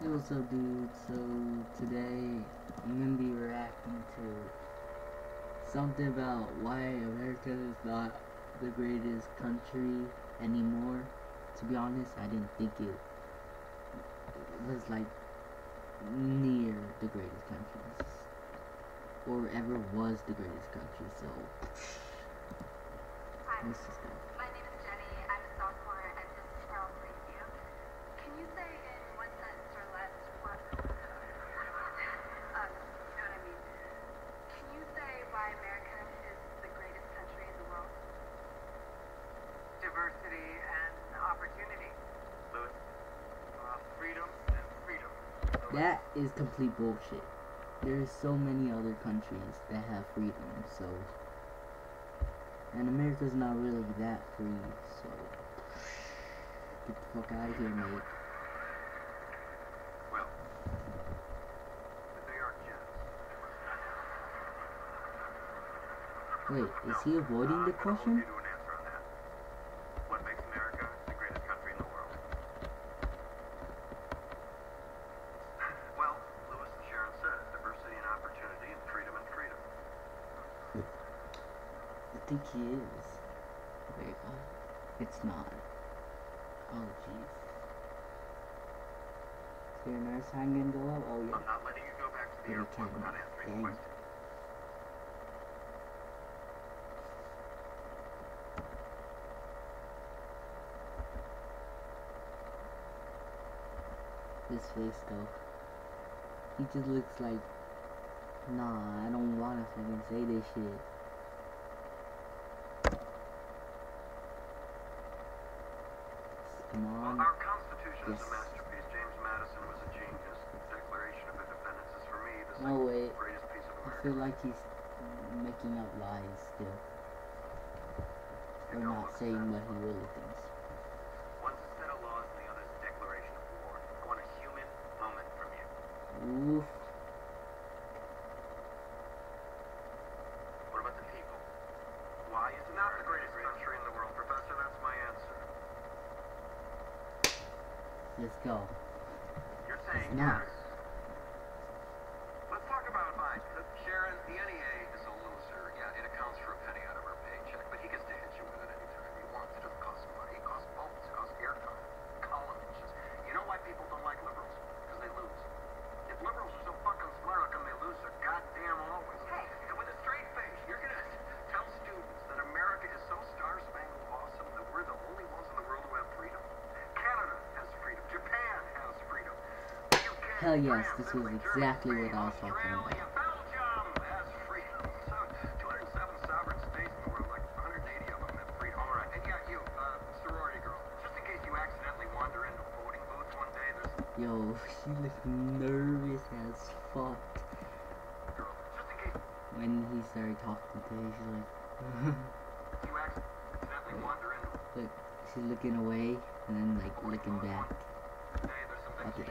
Hey, what's up, dude? So, today I'm gonna be reacting to something about why America is not the greatest country anymore. To be honest, I didn't think it was like near the greatest countries or ever was the greatest country. So, let's just go. my name is Jenny. I'm a sophomore at Disney Charles Lakeview. Can you say in one sentence or less what? Um, you know what I mean. Can you say why America is the greatest country in the world? diversity and opportunity. Lewis, uh, freedom and freedom. That is complete bullshit. There's so many other countries that have freedom, so and America's not really that free, so get the fuck out of here, mate. Well, they are gems. Wait, is he avoiding the I'm gonna hold question? you to an answer on that. What makes America the greatest country in the world? Well, Lewis and Sharon said it, diversity and opportunity and freedom and freedom. I think he is. Wait, oh, it's not. Oh, jeez. Is your nurse hanging go up? Oh, yeah. I'm not letting you go back to the Yeah, you airport can. without answering Dang. the question. His face though. He just looks like, nah, I don't wanna fucking say this shit. Come Well, on. Our Constitution is Yes. a masterpiece. James Madison was a genius. Declaration of Independence is, for me, the No, single wait. greatest piece of I feel like he's making up lies still. Or not saying what he really thinks. One's a set of laws and the other's a declaration of war. I want a human moment from you. Oof. What about the people? Why is it not the greatest country in the world, Professor? That's my answer. Let's go. You're saying It's not. Let's talk about mine. Uh, Sharon, the NEA is a loser. Yeah, it accounts for a penny out of her paycheck, but he gets to hit you with it anytime he wants. It doesn't cost money. It costs votes. It costs airtime. Column inches. You know why people don't like liberals? Because they lose. If liberals are so fucking smart, how come they lose so goddamn always? Hey. And with a straight face, you're gonna tell students that America is so star-spangled awesome that we're the only ones in the world who have freedom? Canada has freedom. Japan has freedom. The UK, Hell yes, France, this was Italy, exactly Germany, what I was talking about. Australia, Belgium has freedom. So, 207 sovereign states in the world, like 180 of them have freedom. All right, and yeah, you, uh, sorority girl. Just in case you yes, this into exactly what I was day, there's Yo, she looks nervous as fuck. When he started talking to her, she's like, look, she's looking away and then like looking back. Okay,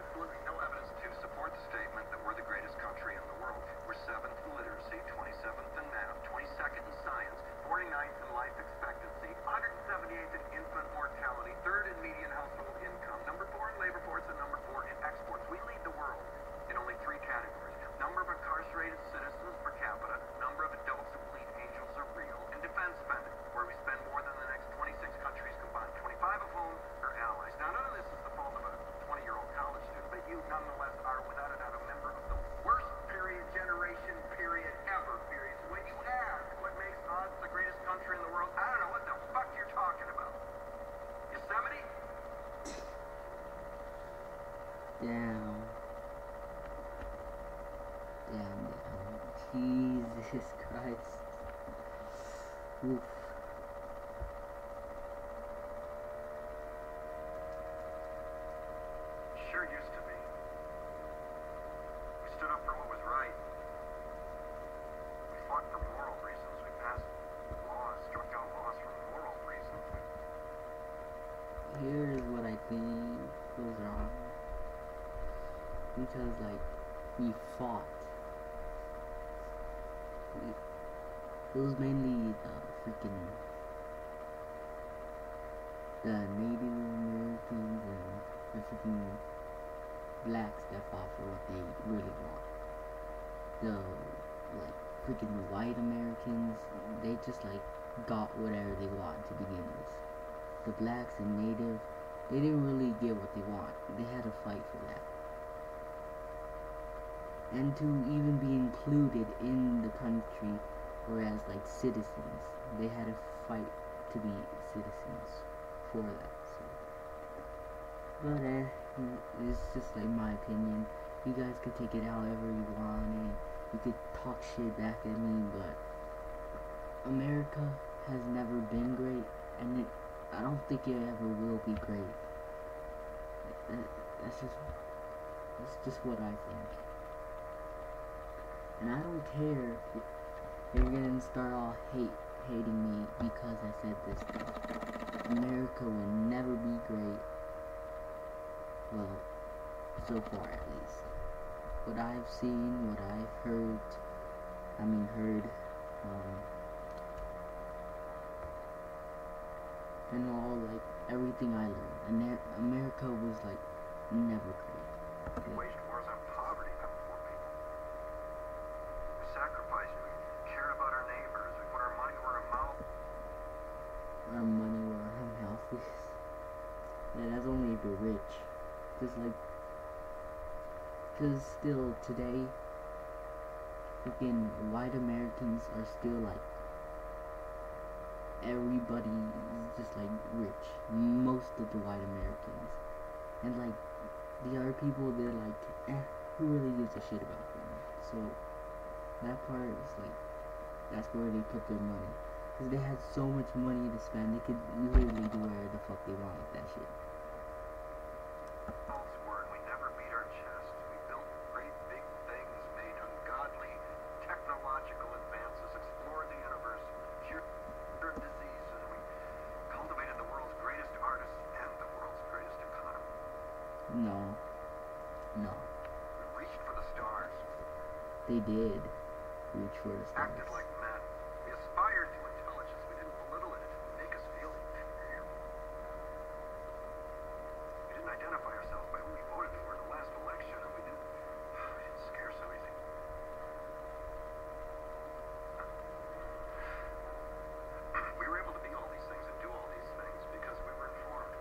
absolutely no evidence to support the statement that we're the greatest country in the world. We're seventh in literacy, 27th in math, 22nd in science, 49th in life expectancy, 178th in infant mortality, third in median household income, number four in labor force, and number four in exports. We lead the world in only three categories: number of incarcerated citizens per capita, number of adults who believe angels are real, and defense spending, where we spend more than the next 26 countries combined, 25 of whom are allies. Now, none of this is the fault of a 20-year-old college student, but you nonetheless are, without a doubt, a member of the worst period, generation, period, ever, period. So when you ask what makes us the greatest country in the world, I don't know what the fuck you're talking about. Yosemite? Damn. Damn, damn. Jesus Christ. Sure used to be. We stood up for what was right. We fought for moral reasons. We passed laws, struck down laws for moral reasons. Here's what I think was wrong. Because, like, we fought. It was mainly the freaking the Native Americans and the freaking blacks that fought for what they really want. The like freaking white Americans, they just like got whatever they want to begin with. The blacks and native, they didn't really get what they want. They had to fight for that. And to even be included in the country, whereas like citizens, they had to fight to be citizens for that. So. But eh, it's just like my opinion. You guys can take it however you want, and you could talk shit back at me, but America has never been great, and it, I don't think it ever will be great. That, that's just that's just what I think. And I don't care if you're gonna start all hate hating me because I said this. America will never be great. Well, so far at least. What I've seen, what I've heard, I mean heard, um, and all like everything I learned. Amer- America was like never great. We waged wars on poverty, not poor people. We sacrificed. We cared about our neighbors. We put our money where our mouth. Our money where our mouth is. Yeah, that's only if you're rich. Cause like, cause still today, freaking white Americans are still like everybody is just like rich. Most of the white Americans. And like the other people they're like, eh, who really gives a shit about them? So that part is like that's where they put their money. Cause they had so much money to spend, they could literally do whatever the fuck they want with that shit. Mouths were, and we never beat our chests. We built great big things, made ungodly technological advances, explored the universe, cured diseases. We cultivated the world's greatest artists and the world's greatest economy. No. No. We reached for the stars, They did reach for the stars. acted like men. We aspired to intelligence. We didn't belittle it. It didn't make us feel inferior. We didn't identify ourselves by who we voted for in the last election, and we didn't, we didn't scare so easy. We were able to be all these things and do all these things because we were informed.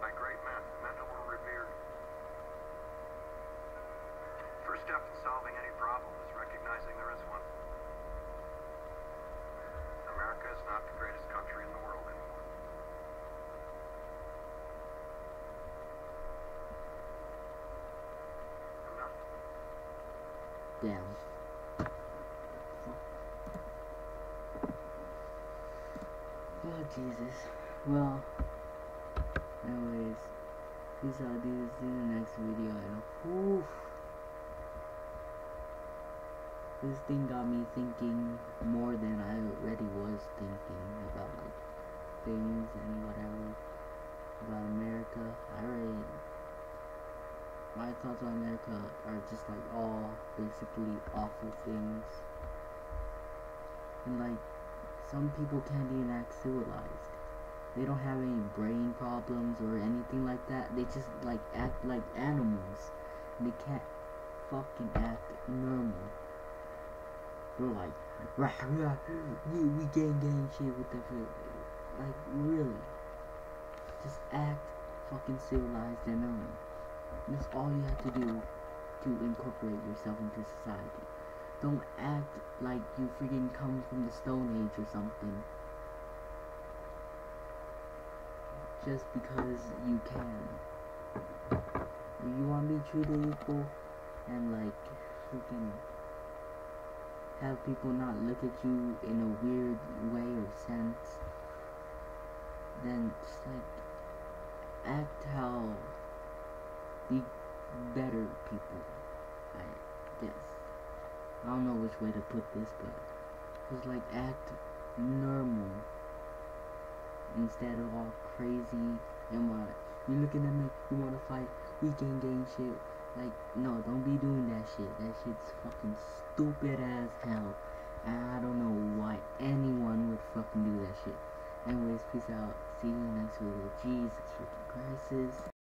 By great men, men who were revered. In solving any problem is recognizing there is one. America is not the greatest country in the world anymore. I'm. Damn. Oh Jesus. Well, anyways, peace out, dudes. See you in the next video. And whew, this thing got me thinking more than I already was thinking about like things and whatever about America. I already my thoughts on America are just like all basically awful things. And like some people can't even act civilized. They don't have any brain problems or anything like that. They just like act like animals. They can't fucking act normal. Like, we, we gang gang shit with that shit. Like, really. Just act fucking civilized and normal. That's all you have to do to incorporate yourself into society. Don't act like you freaking come from the Stone Age or something. Just because you can. You want to be treated equal and like freaking have people not look at you in a weird way or sense, then just like act how be better people. I guess. I don't know which way to put this, but just like act normal instead of all crazy and what you looking at me, you wanna fight, we gang gang shit. Like, no, don't be doing that shit. That shit's fucking stupid as hell. And I don't know why anyone would fucking do that shit. Anyways, peace out. See you next video. Jesus freaking Christ.